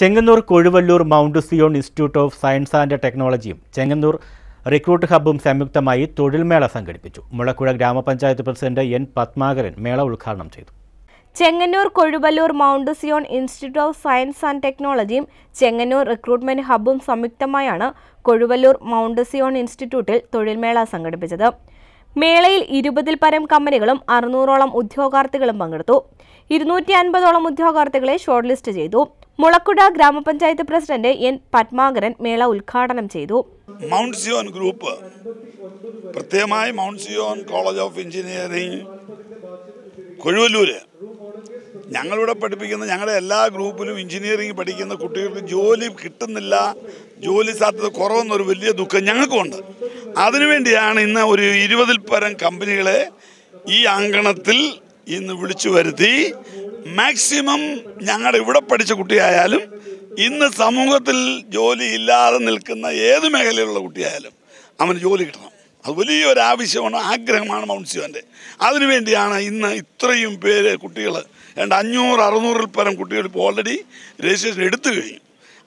Chengannur Kozhuvallur Mount Zion Institute of Science and ടെക്നോളജിയും Chengannur recruit ഹബ്ബും സംയുക്തമായി തൊഴിൽമേള സംഘടിപ്പിച്ചു. മുളക്കുഴ ഗ്രാമപഞ്ചായത്ത് പ്രസിഡന്റ് എൻ പത്മാകരൻ മേള ഉദ്ഘാടനം ചെയ്തു. Chengannur Kozhuvallur Mount Zion Institute of Science and ടെക്നോളജിയും ചെങ്ങന്നൂർ റിക്രൂട്ട്മെന്റ് ഹബ്ബും സംയുക്തമായാണ് കൊഴുവല്ലൂർ മൗണ്ട് സിയോൺ ഇൻസ്റ്റിറ്റ്യൂട്ടിൽ തൊഴിൽമേള സംഘടിപ്പിച്ചത്. മേളയിൽ ഇരുപതിൽ പരം കമ്പനികളും അറുന്നൂറോളം ഉദ്യോഗാർത്ഥികളും പങ്കെടുത്തു. ഇരുന്നൂറ്റി അൻപതോളം ഉദ്യോഗാർത്ഥികളെ ഷോർട്ട് ലിസ്റ്റ് ചെയ്തു. മുളക്കുട ഗ്രാമപഞ്ചായത്ത് പ്രസിഡന്റ് എൻ പത്മാകരൻ മേള ഉദ്ഘാടനം ചെയ്തു. മൗണ്ട് സിയോൺ ഗ്രൂപ്പ് പ്രത്യേകമായി Mount Zion College of Engineering Kozhuvallur. ഞങ്ങളിവിടെ പഠിപ്പിക്കുന്ന ഞങ്ങളുടെ എല്ലാ ഗ്രൂപ്പിലും എഞ്ചിനീയറിംഗ് പഠിക്കുന്ന കുട്ടികൾക്ക് ജോലി കിട്ടുന്നില്ല ജോലി സാധ്യത കുറവെന്നൊരു വലിയ ദുഃഖം ഞങ്ങൾക്കുണ്ട് അതിനുവേണ്ടിയാണ് ഇന്ന് ഒരു ഇരുപതിൽ പരം കമ്പനികളെ ഈ അങ്കണത്തിൽ ഇന്ന് വിളിച്ചു വരുത്തി മാക്സിമം ഞങ്ങളുടെ ഇവിടെ പഠിച്ച കുട്ടിയായാലും ഇന്ന് സമൂഹത്തിൽ ജോലി ഇല്ലാതെ നിൽക്കുന്ന ഏത് മേഖലയിലുള്ള കുട്ടിയായാലും അവന് ജോലി കിട്ടണം. അത് വലിയൊരു ആവശ്യമാണ് ആഗ്രഹമാണ് മൗണ്ട് സിയോന്റെ അതിനുവേണ്ടിയാണ് ഇന്ന് ഇത്രയും പേര് കുട്ടികൾ രണ്ട് അഞ്ഞൂറ് അറുന്നൂറിൽ പരം കുട്ടികൾ ഇപ്പോൾ ഓൾറെഡി രജിസ്ട്രേഷൻ എടുത്തു കഴിഞ്ഞു.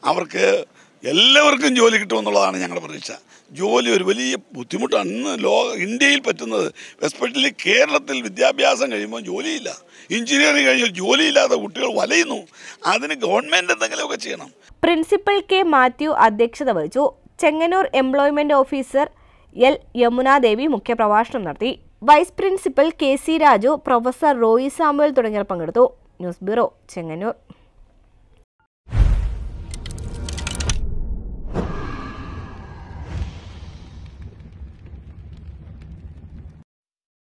അവർക്ക് എല്ലാവർക്കും ജോലി കിട്ടുമെന്നുള്ളതാണ് ഞങ്ങളുടെ പ്രതീക്ഷ. ജോലി ഒരു വലിയ ബുദ്ധിമുട്ടാണ്. ഇന്ന് ലോക ഇന്ത്യയിൽ പറ്റുന്നത് എസ്പെഷ്യലി കേരളത്തിൽ വിദ്യാഭ്യാസം കഴിയുമ്പോൾ ജോലിയില്ല. എഞ്ചിനീയറിംഗ് കഴിഞ്ഞാൽ ജോലിയില്ലാതെ കുട്ടികൾ വലയുന്നു. അതിന് ഗവൺമെന്റ് എന്തെങ്കിലുമൊക്കെ ചെയ്യണം. പ്രിൻസിപ്പൽ കെ മാത്യു അധ്യക്ഷത വഹിച്ചു. Chengannur employment officer L Yamunadevi മുഖ്യപ്രഭാഷണം നടത്തി. Vice principal K C Raju professor Roy Samuel തുടങ്ങിയവർ പങ്കെടുത്തു. News bureau Chengannur.